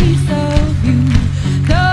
piece of you. No